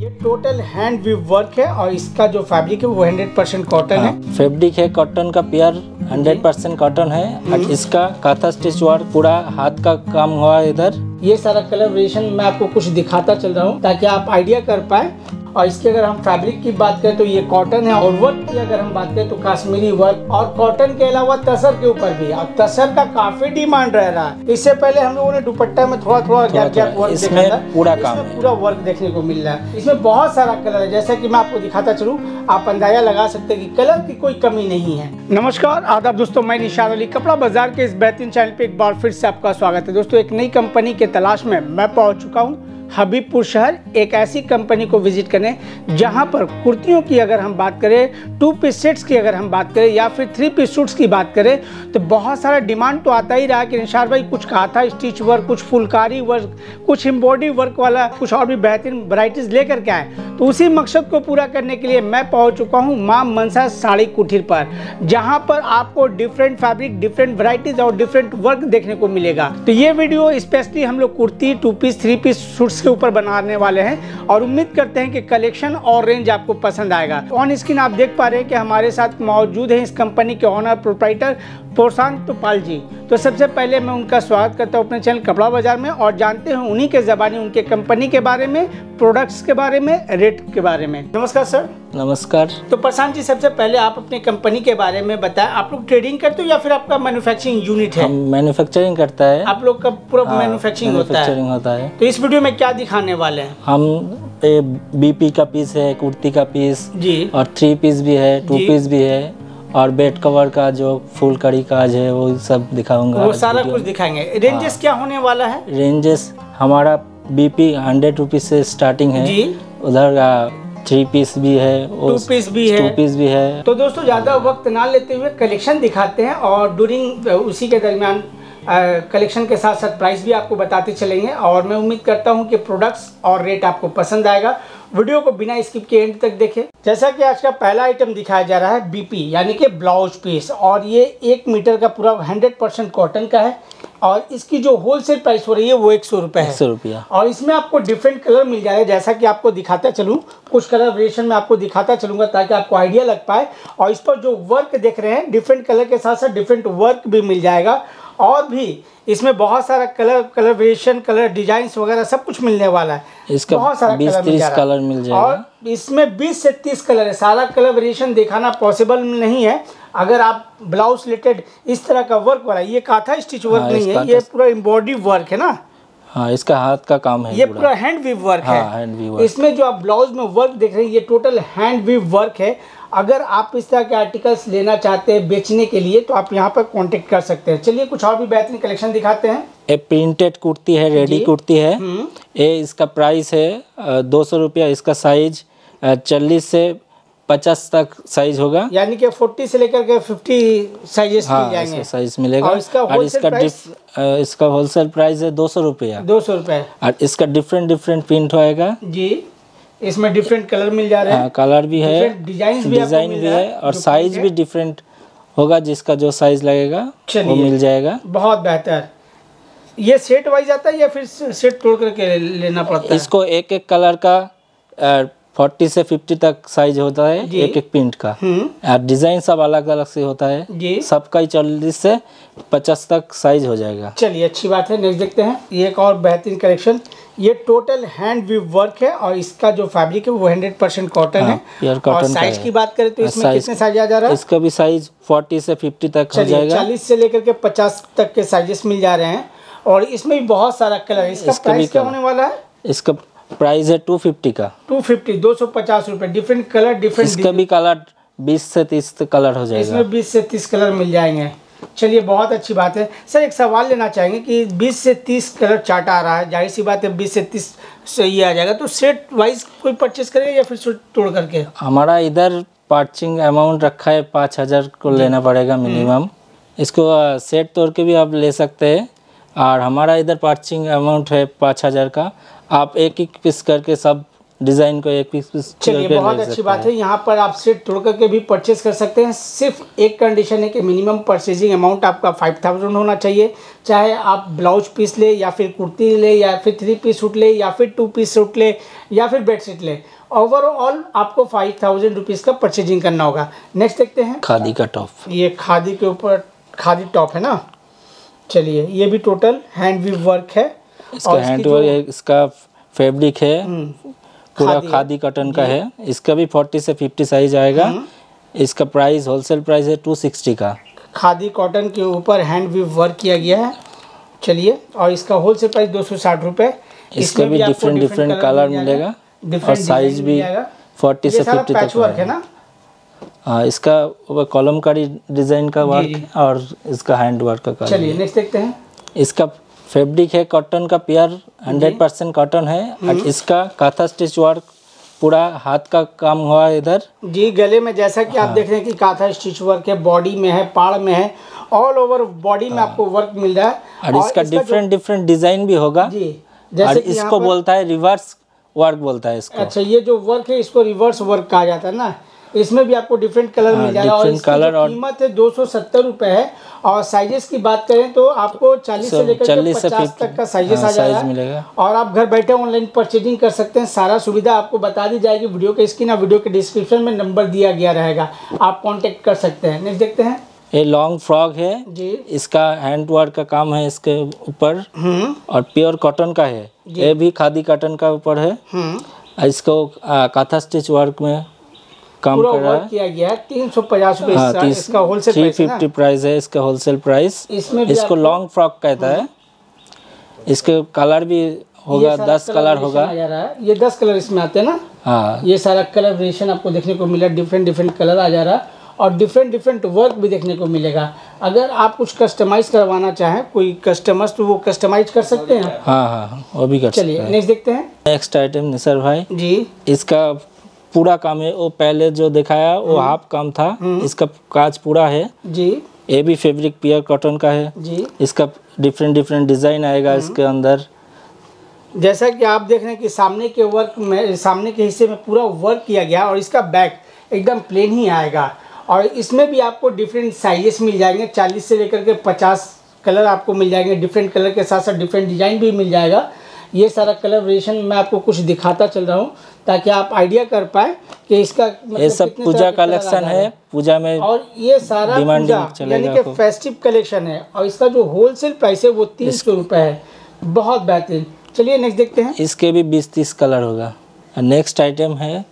ये total hand weave work है और इसका जो फैब्रिक है वो 100% परसेंट कॉटन है। फैब्रिक है कॉटन का पेयर हंड्रेड परसेंट कॉटन है। और इसका काथा स्टिच वर्क पूरा हाथ का काम हुआ है इधर। ये सारा कलर वेरिएशन मैं आपको कुछ दिखाता चल रहा हूँ ताकि आप आइडिया कर पाए और इसकी अगर हम फैब्रिक की बात करें तो ये कॉटन है और वर्क की अगर हम बात करें तो कश्मीरी वर्क और कॉटन के अलावा तसर के ऊपर भी अब तसर का काफ़ी डिमांड रह रहा है। इससे पहले हम लोगों ने दुपट्टा में थोड़ा थोड़ा गैप गैप वर्क इसमें देखा था। पूरा काम इसमें पूरा वर्क देखने को मिल रहा है। इसमें बहुत सारा कलर है। जैसा की मैं आपको दिखाता चलूँ आप अंदाज़ा लगा सकते हैं कि कलर की कोई कमी नहीं है। नमस्कार आदाब दोस्तों मैं निशाद अली कपड़ा बाज़ार के इस बेहतरीन चैनल पे एक बार फिर से आपका स्वागत है। दोस्तों एक नई कंपनी के तलाश में मैं पहुँच चुका हूँ। हबीबपुर शहर एक ऐसी कंपनी को विज़िट करें, जहाँ पर कुर्तियों की अगर हम बात करें टू पीस सेट्स की अगर हम बात करें, या फिर थ्री पीस सूट्स की बात करें तो बहुत सारा डिमांड तो आता ही रहा कि निशार भाई कुछ काथा स्टिच वर्क कुछ फुलकारी वर्क कुछ एम्ब्रॉयडरी वर्क वाला, कुछ और भी बेहतरीन वराइटीज लेकर के आए। तो उसी मकसद को पूरा करने के लिए मैं पहुँच चुका हूँ माँ मनसा साड़ी कुटीर पर, जहाँ पर आपको डिफरेंट फैब्रिक डिफरेंट वराइटीज और डिफरेंट वर्क देखने को मिलेगा। तो ये वीडियो स्पेशली हम लोग kurti two piece three piece suits के ऊपर बनाने वाले हैं और उम्मीद करते हैं कि कलेक्शन और रेंज आपको पसंद आएगा। ऑन स्क्रीन आप देख पा रहे हैं कि हमारे साथ मौजूद हैं इस कंपनी के ऑनर प्रोप्राइटर प्रशांत तुपाल जी। तो सबसे पहले मैं उनका स्वागत करता हूँ अपने चैनल कपड़ा बाज़ार में और जानते हैं उन्हीं के जबानी उनके कंपनी के बारे में प्रोडक्ट्स के बारे में रेट के बारे में। नमस्कार सर। नमस्कार। तो प्रशांत जी सबसे पहले आप अपने कंपनी के बारे में बताएँ। आप लोग ट्रेडिंग करते हो या फिर आपका मैन्युफैक्चरिंग यूनिट है? मैन्युफैक्चरिंग करता है। आप लोग का पूरा हाँ, मैन्युफैक्चरिंग होता है। होता है। तो इस वीडियो में क्या दिखाने वाले हैं? हम बीपी का पीस है कुर्ती का पीस जी। और थ्री पीस भी है टू पीस भी है। और बेड कवर का जो फुल कड़ी काज है वो सब दिखाऊँगा वो सारा कुछ दिखाएँगे। रेंजेस क्या होने वाला है? रेंजेस हमारा बीपी हंड्रेड रुपीज़ से स्टार्टिंग है। जी। उधर का थ्री पीस भी है टू पीस भी है। टू पीस भी है। तो दोस्तों ज़्यादा वक्त ना लेते हुए कलेक्शन दिखाते हैं और डूरिंग उसी के दरमियान कलेक्शन के साथ साथ प्राइस भी आपको बताते चलेंगे और मैं उम्मीद करता हूँ कि प्रोडक्ट्स और रेट आपको पसंद आएगा। वीडियो को बिना स्किप के एंड तक देखें। जैसा कि आज का पहला आइटम दिखाया जा रहा है बीपी यानी कि ब्लाउज पीस और ये एक मीटर का पूरा हंड्रेड परसेंट कॉटन का है और इसकी जो होलसेल प्राइस हो रही है वो एक सौ रुपये है। सौ रुपया। और इसमें आपको डिफरेंट कलर मिल जाएगा जैसा कि आपको दिखाता चलूँ। कुछ कलर वेरिएशन में आपको दिखाता चलूँगा ताकि आपको आइडिया लग पाए। और इस पर जो वर्क देख रहे हैं डिफरेंट कलर के साथ साथ डिफरेंट वर्क भी मिल जाएगा। और भी इसमें बहुत सारा colour colour variation colour design वगैरह सब कुछ मिलने वाला है। इसका बहुत सारा 20 कलर मिल 30 जा रहा है। कलर मिल जाएगा। और इसमें 20 से 30 कलर है। सारा कलर वेरिएशन दिखाना पॉसिबल नहीं है। अगर आप ब्लाउज रिलेटेड इस तरह का वर्क वाला ये काथा स्टिच वर्क हाँ, नहीं है। ये पूरा एम्ब्रॉयडरी वर्क है ना? हाँ इसका हाथ का काम है ये पूरा। हैंड वीव वर्क हाँ, है। इसमें जो आप ब्लाउज में वर्क देख रहे हैं ये टोटल हैंड वीव वर्क है। अगर आप इस तरह के आर्टिकल्स लेना चाहते हैं बेचने के लिए तो आप यहाँ पर कांटेक्ट कर सकते हैं। चलिए कुछ और भी बेहतरीन कलेक्शन दिखाते हैं। ये प्रिंटेड कुर्ती है रेडी कुर्ती है। हम्म। ये इसका प्राइस है दो सौ रुपया। इसका साइज़ चालीस से पचास तक साइज़ होगा। यानी कि 40 से लेकर के 50 साइजेस मिल हाँ जाएँगे साइज़ मिलेगा। और इसका और इसका? इसका होलसेल प्राइस है दो सौ रुपया। दो सौ रुपये। और इसका डिफरेंट डिफरेंट प्रिंट होएगा। जी। इसमें डिफरेंट कलर मिल जा रहे हैं। कलर भी है डिज़ाइन भी डिज़ाइन भी है है, और साइज़ भी डिफरेंट होगा जिसका जो साइज़ लगेगा वो मिल जाएगा। बहुत बेहतर। ये सेट वाइज आता है या फिर सेट तोड़ करके लेना पड़ता है? इसको एक एक कलर का फोर्टी से फिफ्टी तक साइज़ होता है एक एक प्रिंट का। हम्म। और डिज़ाइन सब अलग अलग से होता है। सबका ही चालीस से पचास तक साइज़ हो जाएगा। चलिए अच्छी बात है। नेक्स्ट देखते हैं। ये एक और बेहतरीन कलेक्शन ये टोटल हैंड वीव वर्क है और इसका जो फैब्रिक है वो हंड्रेड परसेंट कॉटन हाँ, है। pure और साइज़ की बात करें तो इसमें कितने साइज़ आ जा रहा है? इसका भी साइज़ फोर्टी से फिफ्टी तक हो जाएगा। चालीस से लेकर के पचास तक के साइजेस मिल जा रहे हैं। और इसमें भी बहुत सारा कलर है। इसका प्राइस क्या होने वाला है? इसका प्राइस है टू फिफ्टी का। टू फिफ्टी दो सौ पचास रुपये डिफरेंट कलर डिफरेंट इसका भी कलर बीस से तीस कलर हो जाएगा। इसमें 20 से 30 कलर मिल जाएँगे। चलिए बहुत अच्छी बात है। सर एक सवाल लेना चाहेंगे कि 20 से 30 कलर चार्ट आ रहा है। ज़ाहिर सी बात है 20 से 30 से ये आ जाएगा। तो सेट वाइज कोई परचेस करेगा या फिर सेट तोड़ करके? हमारा इधर पार्चिंग अमाउंट रखा है पाँच हज़ार को लेना पड़ेगा मिनिमम इसको सेट तोड़ के भी आप ले सकते हैं। और हमारा इधर पार्चिंग अमाउंट है पाँच हज़ार का। आप एक एक पीस करके सब डिज़ाइन को एक पीस पीस चलिए बहुत अच्छी बात है। यहाँ पर आप सेट तोड़ करके भी परचेस कर सकते हैं। सिर्फ़ एक कंडीशन है कि मिनिमम परचेजिंग अमाउंट आपका फाइव थाउज़ेंड होना चाहिए। चाहे आप ब्लाउज पीस ले या फिर कुर्ती ले या फिर थ्री पीस सूट ले या फिर टू पीस सूट ले या फिर बेडशीट ले। ओवरऑल आपको फाइव थाउज़ेंड रुपीज़ का परचेजिंग करना होगा। नेक्स्ट देखते हैं। खादी का टॉप ये खादी के ऊपर खादी टॉप है ना? चलिए ये भी टोटल हैंड वीव वर्क है। इसका हैंड वर्क इसका फैब्रिक है हम्म, पूरा खादी। कॉटन का है। इसका भी 40 से 50 साइज़ आएगा। हम्म। इसका प्राइस होलसेल प्राइस है 260 का। खादी कॉटन के ऊपर हैंड वीव वर्क किया गया है। चलिए और इसका होलसेल प्राइस दो सौ साठ रुपये इसका भी डिफरेंट डिफरेंट कलर मिलेगा। और साइज़ भी 40 से 50 पैच तक वर्क है ना? हाँ इसका कॉलमकारी डिज़ाइन का वर्क और इसका हैंड वर्क का चलिए नेक्स्ट देखते हैं। इसका फैब्रिक है कॉटन का प्योर 100 परसेंट कॉटन है हम्म। और इसका काथा स्टिच वर्क पूरा हाथ का काम हुआ है इधर जी गले में जैसा कि हाँ। आप देख रहे हैं कि काथा स्टिच वर्क है बॉडी में है पाड़ में है ऑल ओवर बॉडी में आपको वर्क मिल रहा है हाँ। और इसका डिफरेंट डिफरेंट डिज़ाइन भी होगा जी जैसे यहाँ इसको बोलता है रिवर्स वर्क बोलता है इसको अच्छा ये जो वर्क है इसको रिवर्स वर्क कहा जाता है ना इसमें भी आपको डिफरेंट कलर हाँ, मिल जाएगा। और इसकी जो और- कीमत है दो सौ सत्तर रुपये है। और साइजेस की बात करें तो आपको चालीस से लेकर के 40 से पचास तक का साइजेस हाँ, आ जाएगा। मिलेगा। और आप घर बैठे ऑनलाइन परचेजिंग कर सकते हैं। सारा सुविधा आपको बता दी जाएगी वीडियो के स्क्रीन और वीडियो के डिस्क्रिप्शन में नंबर दिया गया रहेगा। आप कॉन्टेक्ट कर सकते हैं। नेक्स्ट देखते हैं। ये लॉन्ग फ्रॉक है। जी। इसका हैंड वर्क का काम है इसके ऊपर। हम्म। और प्योर कॉटन का है। ये भी खादी कॉटन का ऊपर है। हम्म। इसको काथा स्टिच वर्क में काम कर रहा है। किया गया है तीन सौ पचास हाँ इसका- होलसेल थ्री है फिफ्टी प्राइस है इसका होलसेल प्राइस इसमें इसको लॉन्ग फ्रॉक कहता है। इसके कलर भी होगा दस कलर होगा। है। ये दस कलर इसमें आते हैं ना? हाँ। ये सारा कलर वेरिएशन आपको देखने को मिला डिफरेंट डिफरेंट कलर आ जा रहा है और डिफरेंट डिफरेंट वर्क भी देखने को मिलेगा। अगर आप कुछ कस्टमाइज करवाना चाहें कोई कस्टमर्स तो वो कस्टमाइज कर सकते हैं। हाँ हाँ हाँ, वो भी कर चलिए हैं। नेक्स्ट देखते हैं। नेक्स्ट आइटम निसर भाई जी। इसका पूरा काम है। वो पहले जो दिखाया वो हम्म। हाफ़ काम था। इसका काज पूरा है। जी। ये भी फैब्रिक प्योर कॉटन का है। जी। इसका डिफरेंट डिफरेंट डिज़ाइन आएगा हम्म। इसके अंदर। जैसा कि आप देख रहे हैं कि सामने के वर्क में सामने के हिस्से में पूरा वर्क किया गया और इसका बैक एकदम प्लेन ही आएगा। और इसमें भी आपको डिफरेंट साइजेस मिल जाएँगे। चालीस से लेकर के पचास कलर आपको मिल जाएँगे। डिफरेंट कलर के साथ साथ डिफरेंट डिज़ाइन भी मिल जाएगा। ये सारा कलर वेरिएशन मैं आपको कुछ दिखाता चल रहा हूँ ताकि आप आइडिया कर पाए कि इसका मतलब ये सब पूजा कलेक्शन है पूजा में और ये सारा पूजा यानी कि फेस्टिव कलेक्शन है और इसका जो होलसेल प्राइस है वो तीन सौ रुपये है। बहुत बेहतरीन। चलिए नेक्स्ट देखते हैं। इसके भी बीस तीस कलर होगा। नेक्स्ट आइटम है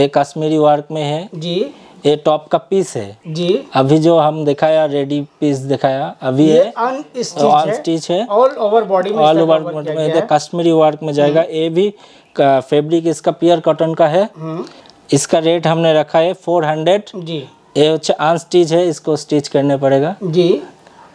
ये कश्मीरी वर्क में है। जी। ये टॉप का पीस है। जी। अभी जो हम दिखाया रेडी पीस दिखाया अभी ये ऑन स्टिच है। ऑल ओवर बॉडी में ऑल ओवर में कश्मीरी वर्क में जाएगा। ये भी फैब्रिक इसका प्योर कॉटन का है। हम्म, इसका रेट हमने रखा है फोर हंड्रेड जी। ये अच्छा अन स्टिच है इसको स्टिच करने पड़ेगा। जी।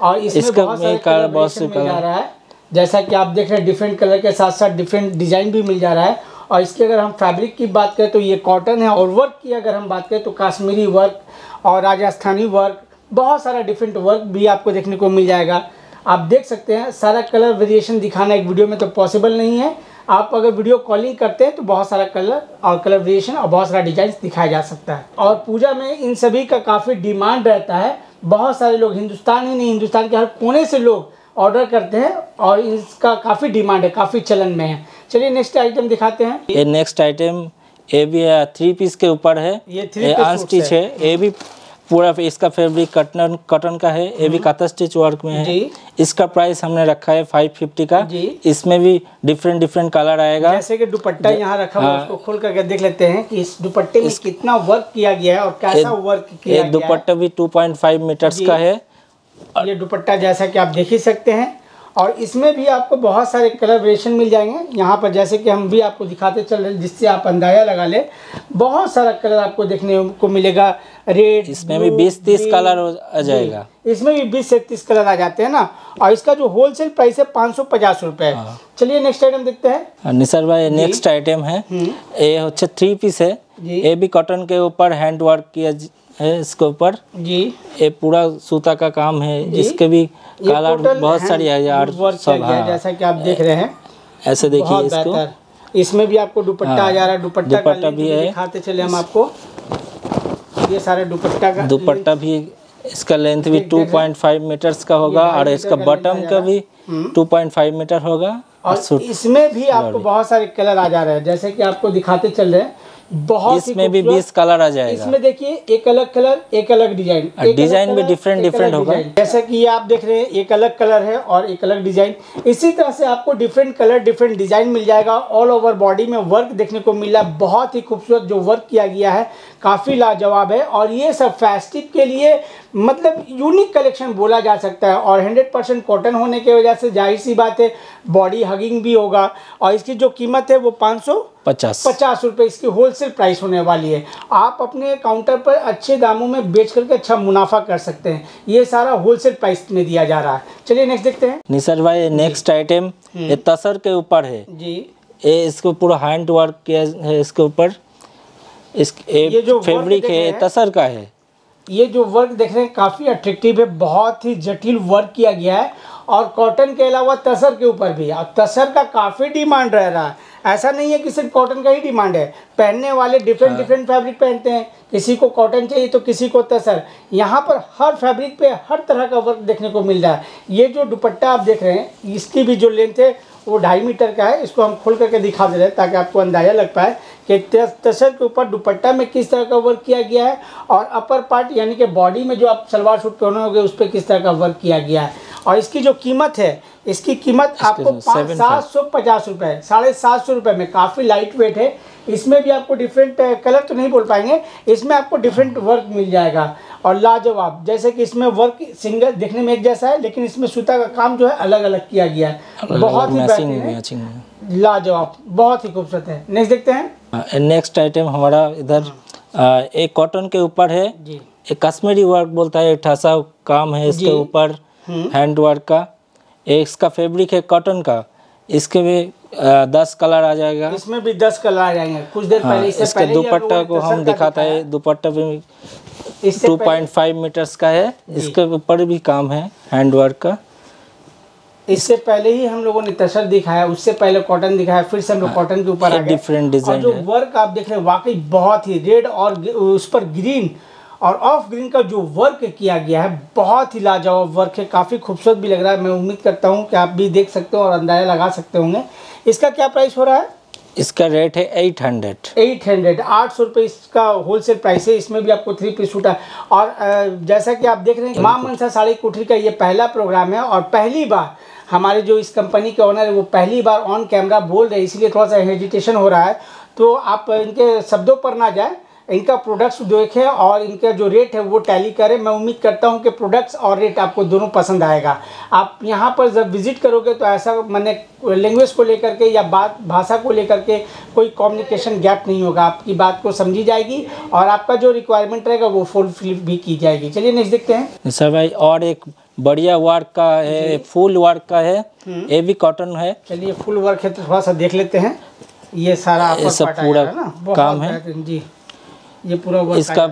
और इसमें इसका बहुत सारे कलर बहुत से कलर- रहा है। जैसा कि आप देख रहे हैं डिफरेंट कलर के साथ साथ डिफरेंट डिज़ाइन भी मिल जा रहा है। और इसके अगर हम फैब्रिक की बात करें तो ये कॉटन है और वर्क की अगर हम बात करें तो कश्मीरी वर्क और राजस्थानी वर्क बहुत सारा डिफरेंट वर्क भी आपको देखने को मिल जाएगा। आप देख सकते हैं, सारा कलर वेरिएशन दिखाना एक वीडियो में तो पॉसिबल नहीं है। आप अगर वीडियो कॉलिंग करते हैं तो बहुत सारा कलर और कलर वेरिएशन और बहुत सारा डिज़ाइन दिखाया जा सकता है। और पूजा में इन सभी का काफ़ी डिमांड रहता है। बहुत सारे लोग हिंदुस्तान ही नहीं, हिंदुस्तान के हर कोने से लोग ऑर्डर करते हैं और इसका काफ़ी डिमांड है, काफ़ी चलन में है। चलिए नेक्स्ट आइटम दिखाते हैं। ये नेक्स्ट आइटम ये भी थ्री पीस के ऊपर है। ये three ये piece अन suits स्टिच है। ये भी पूरा इसका फैब्रिक कटन कॉटन का है। ये भी काता स्टिच वर्क में है। जी। इसका प्राइस हमने रखा है फाइव फिफ्टी का। जी। इसमें भी डिफरेंट डिफरेंट कलर आएगा। जैसे कि दुपट्टा यहाँ रखा हुआ है। उसको खोल करके देख लेते हैं कि इस दुपट्टे में कितना वर्क किया गया है और कैसा वर्क किया गया है। दुपट्टा भी 2.5 मीटर्स जी। का है। ये दुपट्टा जैसा कि आप देख ही सकते हैं। और इसमें भी आपको बहुत सारे कलर वेरिएशन मिल जाएँगे। यहाँ पर जैसे कि हम भी आपको दिखाते चल रहे जिससे आप अंदाज़ा लगा ले बहुत सारा कलर आपको देखने को मिलेगा। रेड इसमें भी बीस तीस कलर आ जाएगा। इसमें भी बीस से तीस कलर आ जाते हैं ना। और इसका जो होलसेल प्राइस है पाँच सौ पचास रुपये हाँ। चलिए नेक्स्ट आइटम देखते हैं। हाँ, निसर भाई नेक्स्ट आइटम है। हम्म। ये थ्री पीस है। ये भी कॉटन के ऊपर हैंड वर्क किया है इसके ऊपर? जी। ये पूरा सूता का काम है इसके भी ये कलर बहुत सारी है सब है, हाँ। जैसा कि आप देख रहे हैं। ऐसे देखिए इसको। इसमें भी आपको दुपट्टा हाँ, आ जा रहा है दुपट्टा दुपट्टा भी है। दिखाते चले हम आपको। ये सारे दुपट्टा का दुपट्टा भी इसका लेंथ भी देख- देख 2.5 मीटर्स का होगा और इसका का बटम का भी हम्म। 2.5 मीटर होगा। और इसमें भी आपको बहुत सारे कलर आ जा रहे हैं जैसे कि आपको दिखाते चल रहे हैं। बहुत इसमें भी बीस कलर आ जाएगा। इसमें देखिए एक अलग कलर एक अलग डिज़ाइन। डिज़ाइन भी different- different होगा। जैसे कि आप देख रहे हैं एक अलग कलर है और एक अलग डिज़ाइन। इसी तरह से आपको डिफरेंट कलर डिफरेंट डिज़ाइन मिल जाएगा। ऑल ओवर बॉडी में वर्क देखने को मिला। बहुत ही खूबसूरत जो वर्क किया गया है काफ़ी लाजवाब है। और ये सब फेस्टिव के लिए मतलब यूनिक कलेक्शन बोला जा सकता है। और 100% कॉटन होने की वजह से ज़ाहिर सी बात है बॉडी हगिंग भी होगा। और इसकी जो कीमत है वो 500 पचास। पचास रुपये इसकी होलसेल प्राइस होने वाली है। आप अपने काउंटर पर अच्छे दामों में बेच करके अच्छा मुनाफा कर सकते हैं। ये सारा होलसेल प्राइस में दिया जा रहा है। चलिए नेक्स्ट देखते हैं। निसर भाई नेक्स्ट आइटम ये तसर के ऊपर है। जी। ये इसको पूरा हैंड वर्क किया है इसके ऊपर। इस ये जो फैब्रिक है तसर का है। ये जो वर्क देख रहे हैं काफ़ी अट्रैक्टिव है। बहुत ही जटिल वर्क किया गया है। और कॉटन के अलावा तसर के ऊपर भी और तसर का काफ़ी डिमांड रह रहा है। ऐसा नहीं है कि सिर्फ़ कॉटन का ही डिमांड है। पहनने वाले डिफरेंट डिफरेंट फैब्रिक पहनते हैं। किसी को कॉटन चाहिए तो किसी को तसर। यहाँ पर हर फैब्रिक पे हर तरह का वर्क देखने को मिल रहा है। ये जो दुपट्टा आप देख रहे हैं इसकी भी जो लेंथ है वो ढाई मीटर का है इसको हम खोल करके दिखा दे रहे हैं ताकि आपको अंदाज़ा लग पाए कि तस- तसर के ऊपर दुपट्टा में किस तरह का वर्क किया गया है और अपर पार्ट यानी कि बॉडी में जो आप सलवार सूट पहनोगे उस पर किस तरह का वर्क किया गया है। और इसकी जो कीमत है इसकी कीमत आपको सात सौ पचास रुपये साढ़े सात सौ रुपये में। काफ़ी लाइट वेट है। इसमें भी आपको डिफरेंट कलर तो नहीं बोल पाएँगे इसमें आपको डिफरेंट वर्क मिल जाएगा। और लाजवाब। जैसे कि इसमें वर्क सिंगल देखने में एक जैसा है लेकिन इसमें सूता का काम जो है अलग अलग किया गया है। बहुत ही बेहतरीन है। लाजवाब बहुत ही खूबसूरत है। नेक्स्ट देखते हैं। नेक्स्ट आइटम हमारा इधर एक कॉटन के ऊपर है। जी। एक कश्मीरी वर्क बोलता है ठसा काम है इसके ऊपर हम्म। हैंड वर्क का। एक इसका फैब्रिक है कॉटन का। इसके भी आ, दस कलर आ जाएगा। इसमें भी दस कलर आ जाएँगे। कुछ देर हाँ, पहले इससे इसके ही दुपट्टा को हम दिखाता है। दुपट्टा भी टू पॉइंट फाइव मीटर्स का है। इसके ऊपर भी काम है हैंड वर्क का। इससे पहले ही हम लोगों ने तसर दिखाया उससे पहले कॉटन दिखाया फिर से हम लोग कॉटन के ऊपर डिफरेंट design जो वर्क आप देख रहे हैं वाकई बहुत ही रेड और उस पर ग्रीन और ऑफ़ ग्रीन का जो वर्क किया गया है बहुत ही लाजवाब वर्क है। काफ़ी खूबसूरत भी लग रहा है। मैं उम्मीद करता हूँ कि आप भी देख सकते हो और अंदाज़ा लगा सकते होंगे। इसका क्या प्राइस हो रहा है? इसका रेट है 800 एट हंड्रेड आठ सौ रुपये इसका होलसेल प्राइस है इसमें भी आपको थ्री पीस सूट है। और जैसा कि आप देख रहे हैं माँ मनसा साड़ी कोठरी का ये पहला प्रोग्राम है और पहली बार हमारे जो इस कंपनी के ऑनर है वो पहली बार ऑन कैमरा बोल रहे हैं इसीलिए थोड़ा सा हेजिटेशन हो रहा है। तो आप इनके शब्दों पर ना जाए। इनका प्रोडक्ट्स देखें और इनका जो रेट है वो टैली करें। मैं उम्मीद करता हूँ कि प्रोडक्ट्स और रेट आपको दोनों पसंद आएगा। आप यहाँ पर जब विज़िट करोगे तो ऐसा मैंने लैंग्वेज को लेकर के या बात भाषा को लेकर के कोई कम्युनिकेशन गैप नहीं होगा। आपकी बात को समझी जाएगी और आपका जो रिक्वायरमेंट रहेगा वो फुलफिल भी की जाएगी। चलिए नेक्स्ट देखते हैं। सर भाई और एक बढ़िया वर्क का है फुल वर्क का है। ये भी कॉटन है। चलिए फुल वर्क है तो थोड़ा सा देख लेते हैं। ये सारा सब पूरा ना? काम है। जी। ये पूरा वर्क इसका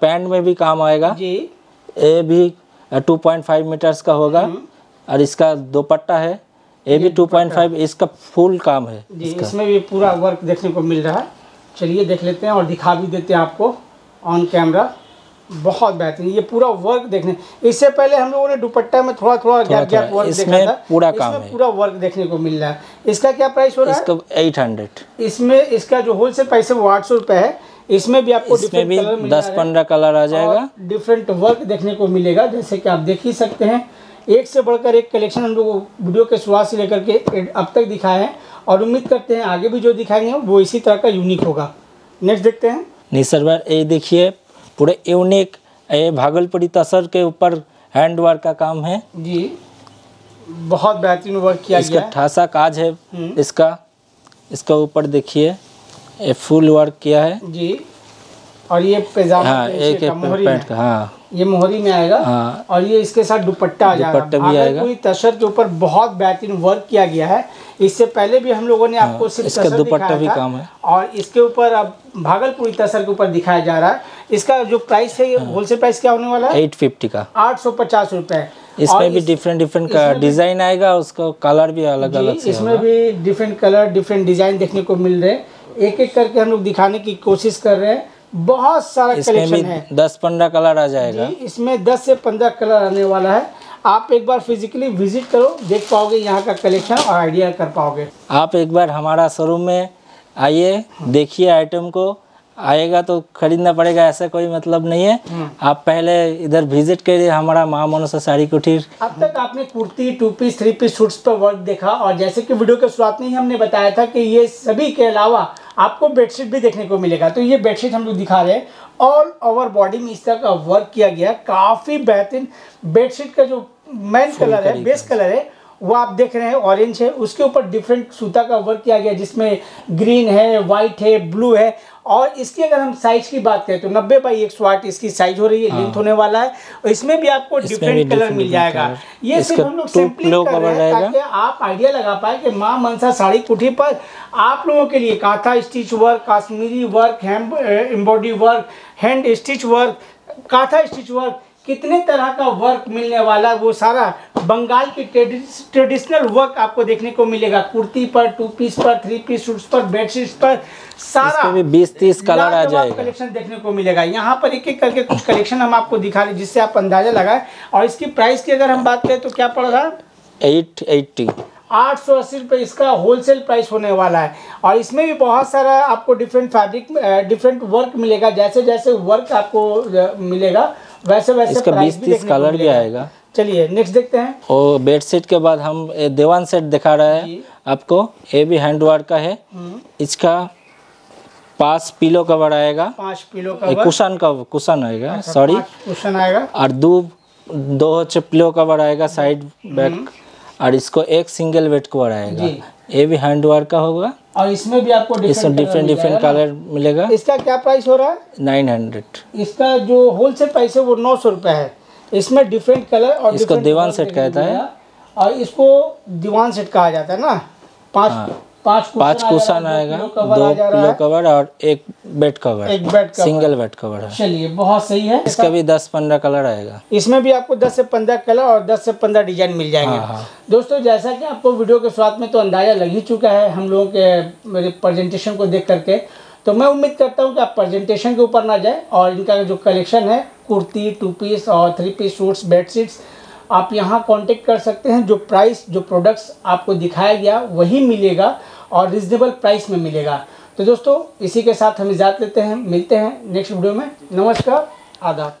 पैंट में भी काम आएगा। जी। ये भी टू पॉइंट फाइव मीटर्स का होगा। और इसका दोपट्टा है। ये भी टू पॉइंट फाइव इसका फुल काम है जी इसमें भी पूरा वर्क देखने को मिल रहा है। चलिए देख लेते हैं और दिखा भी देते हैं आपको ऑन कैमरा बहुत बेहतरीन ये पूरा वर्क देखने। इससे पहले हम लोगों ने दुपट्टा में थोड़ा थोड़ा गैप गैप वर्क इसमें देखा था। पूरा इसमें काम है। पूरा वर्क देखने को मिल रहा है। इसका क्या प्राइस हो रहा है? इसका एट हंड्रेड इसमें इसका जो होलसेल प्राइस है वो आठ सौ रुपये है। इसमें भी आपको इसमें भी दस पंद्रह कलर आ जाएगा। डिफरेंट वर्क देखने को मिलेगा जैसे कि आप देख ही सकते हैं। एक से बढ़कर एक कलेक्शन हम लोग वीडियो के शुरुआत से लेकर के अब तक दिखाए हैं। और उम्मीद करते हैं आगे भी जो दिखाएँगे वो इसी तरह का यूनिक होगा। नेक्स्ट देखते हैं। निसर भाई ये देखिए पूरे यूनिक ये भागलपुरी तसर के ऊपर हैंड वर्क का काम है। जी बहुत बेहतरीन वर्क किया इसका गया है। ठासा काज है इसका। इसका ऊपर देखिए। ये फुल वर्क किया है। जी और ये पैजामा हाँ एक एक मोहरी पैंट का हाँ। ये मोहरी में आएगा हाँ। और ये इसके साथ दुपट्टा आ जाएगा। दुपट्टा भी आएगा। पूरी तसर के ऊपर बहुत बेहतरीन वर्क किया गया है इससे पहले भी हम लोगों ने आपको सिर्फ़ हाँ, इसका दुपट्टा भी काम है। और इसके ऊपर अब भागलपुरी तसर के ऊपर दिखाया जा रहा है। इसका जो प्राइस है हाँ। होलसेल प्राइस क्या होने वाला है? एट फिफ्टी का। आठ सौ पचास रुपए। इसमें भी डिफरेंट डिफरेंट का डिज़ाइन आएगा उसका कलर भी अलग अलग इसमें भी डिफरेंट कलर डिफरेंट डिज़ाइन देखने को मिल रहे हैं। एक एक करके हम लोग दिखाने की कोशिश कर रहे हैं। बहुत सारा कलेक्शन है। दस पंद्रह कलर आ जाएगा। जी इसमें 10 से 15 कलर आने वाला है। आप एक बार फिजिकली विज़िट करो देख पाओगे यहाँ का कलेक्शन और आइडिया कर पाओगे। आप एक बार हमारा शोरूम में आइए देखिए आइटम को। आएगा तो खरीदना पड़ेगा ऐसा कोई मतलब नहीं है। आप पहले इधर विज़िट करिए हमारा माँ मनसा साड़ी कुटीर। अब तक आपने kurti two piece three piece suits पर वर्क देखा और जैसे कि वीडियो के शुरुआत में ही हमने बताया था कि ये सभी के अलावा आपको बेडशीट भी देखने को मिलेगा। तो ये बेडशीट हम लोग दिखा रहे हैं। ऑल ओवर बॉडी में इस तरह का वर्क किया गया काफ़ी बेहतरीन बेडशीट का जो मेन कलर है बेस कलर है वो आप देख रहे हैं ऑरेंज है उसके ऊपर डिफरेंट सूता का वर्क किया गया जिसमें ग्रीन है वाइट है ब्लू है और इसकी अगर हम साइज़ की बात करें तो 90 बाई एक सौ इसकी साइज़ हो रही है लेंथ होने वाला है और इसमें भी आपको डिफरेंट कलर मिल जाएगा। ये सिर्फ़ हम लोग सैम्पलिंग कर रहे हैं ताकि आप आइडिया लगा पाए कि माँ मनसा साड़ी कुठी पर आप लोगों के लिए Kantha stitch work Kashmiri work embroidery work hand stitch work Kantha stitch work कितने तरह का वर्क मिलने वाला है वो सारा बंगाल की ट्रेडिशनल वर्क आपको देखने को मिलेगा। कुर्ती पर टू पीस पर थ्री पीस सूट्स पर बेडशीट्स पर सारा इसमें भी 20-30 कलर आ जाएगा। कलेक्शन देखने को मिलेगा। यहाँ पर एक एक करके कुछ कलेक्शन हम आपको दिखा रहे जिससे आप अंदाज़ा लगाए। और इसकी प्राइस की अगर हम बात करें तो क्या पड़ रहा? है एट। एट्टी आठ सौ अस्सी रुपये इसका होलसेल प्राइस होने वाला है। और इसमें भी बहुत सारा आपको डिफरेंट फैब्रिक डिफरेंट वर्क मिलेगा। जैसे जैसे वर्क आपको मिलेगा वैसे वैसे इसका प्राइस 20-30 भी देखने को कलर भी आएगा। चलिए नेक्स्ट देखते हैं। और बेड सेट के बाद हम देवान सेट दिखा रहे हैं। आपको ये भी हैंड वर्क का है। इसका पास पिलो कवर आएगा। पाँच किलो ये का कुशन का कुशन आएगा सॉरी कुशन आएगा। और दो दो पिलो कवर आएगा साइड बैक और इसको एक सिंगल बेड कवर आएगा। ये भी हैंड वर्क का होगा। और इसमें भी आपको इसमें डिफरेंट डिफरेंट कलर मिलेगा। इसका क्या प्राइस हो रहा है? नाइन हंड्रेड इसका जो होल होलसेल प्राइस है वो नौ सौ रुपये है। इसमें डिफरेंट कलर और इसको दीवान सेट कहता है। और इसको दीवान सेट कहा जाता है ना? पाँच हाँ। पाँच पाँच कुशन आएगा दो पिलो कवर और एक बेड कवर एक bed cover. Single bed cover है। चलिए बहुत सही है। इसका भी दस पंद्रह कलर आएगा। इसमें भी आपको 10 से 15 कलर और 10 से 15 डिज़ाइन मिल जाएँगे। हाँ, हाँ। दोस्तों जैसा कि आपको वीडियो के स्वाद में तो अंदाज़ा लग ही चुका है हम लोगों के मेरे प्रेजेंटेशन को देख करके। तो मैं उम्मीद करता हूँ कि आप प्रेजेंटेशन के ऊपर ना जाए और इनका जो कलेक्शन है कुर्ती टू पीस और थ्री पीस सूट्स बेडशीट्स आप यहाँ कांटेक्ट कर सकते हैं, जो प्राइस जो प्रोडक्ट्स आपको दिखाया गया, वही मिलेगा और रिजनेबल प्राइस में मिलेगा। तो दोस्तों, इसी के साथ हम इजाज़ लेते हैं, मिलते हैं नेक्स्ट वीडियो में। नमस्कार, आदाब।